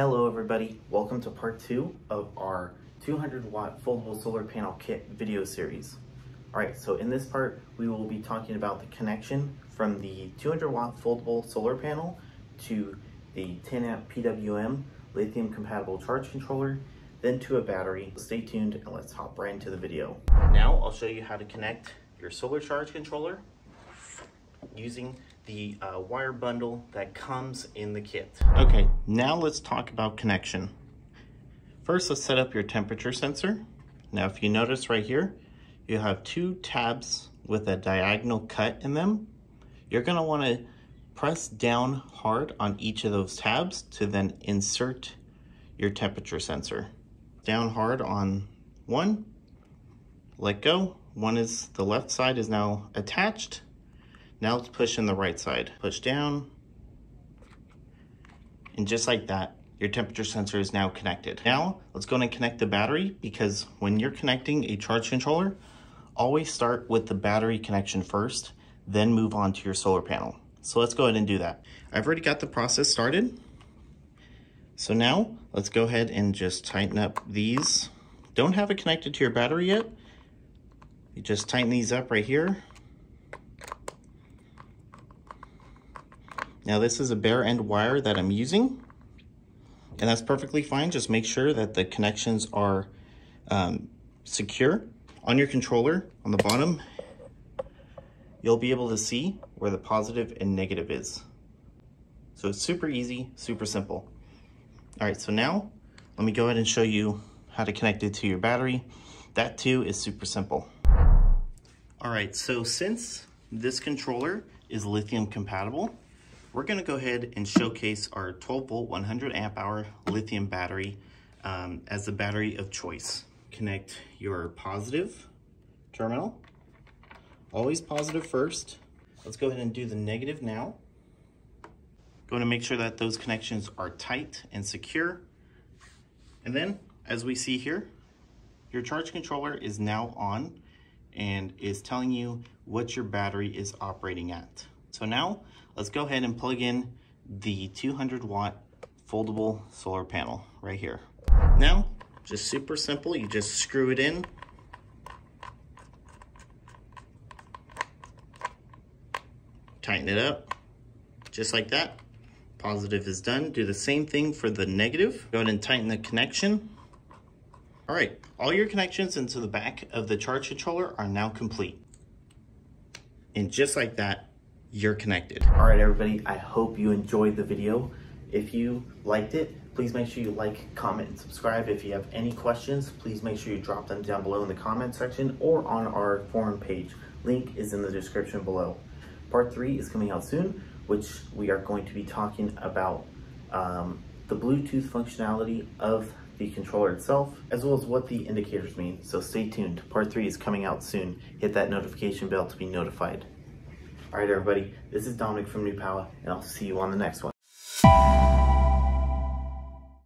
Hello everybody, welcome to part two of our 200 watt foldable solar panel kit video series. Alright, so in this part we will be talking about the connection from the 200 watt foldable solar panel to the 10 amp PWM lithium compatible charge controller, then to a battery. Stay tuned and let's hop right into the video. Now I'll show you how to connect your solar charge controller using the uh, wire bundle that comes in the kit. Okay, now let's talk about connection. First, let's set up your temperature sensor. Now, if you notice right here, you have two tabs with a diagonal cut in them. You're gonna wanna press down hard on each of those tabs to then insert your temperature sensor. Down hard on one, let go. One is, the left side is now attached now let's push in the right side. Push down. And just like that, your temperature sensor is now connected. Now, let's go ahead and connect the battery because when you're connecting a charge controller, always start with the battery connection first, then move on to your solar panel. So let's go ahead and do that. I've already got the process started. So now let's go ahead and just tighten up these. Don't have it connected to your battery yet. You just tighten these up right here Now this is a bare end wire that I'm using and that's perfectly fine. Just make sure that the connections are um, secure. On your controller, on the bottom, you'll be able to see where the positive and negative is. So it's super easy, super simple. All right, so now let me go ahead and show you how to connect it to your battery. That too is super simple. All right, so since this controller is lithium compatible, we're gonna go ahead and showcase our 12 volt 100 amp hour lithium battery um, as the battery of choice. Connect your positive terminal, always positive first. Let's go ahead and do the negative now. Going to make sure that those connections are tight and secure. And then, as we see here, your charge controller is now on and is telling you what your battery is operating at. So now let's go ahead and plug in the 200 watt foldable solar panel right here. Now, just super simple, you just screw it in. Tighten it up, just like that. Positive is done. Do the same thing for the negative. Go ahead and tighten the connection. All right, all your connections into the back of the charge controller are now complete. And just like that, you're connected. All right, everybody, I hope you enjoyed the video. If you liked it, please make sure you like, comment, and subscribe. If you have any questions, please make sure you drop them down below in the comment section or on our forum page. Link is in the description below. Part three is coming out soon, which we are going to be talking about um, the Bluetooth functionality of the controller itself, as well as what the indicators mean. So stay tuned. Part three is coming out soon. Hit that notification bell to be notified. All right, everybody, this is Domenic from Newpowa, and I'll see you on the next one.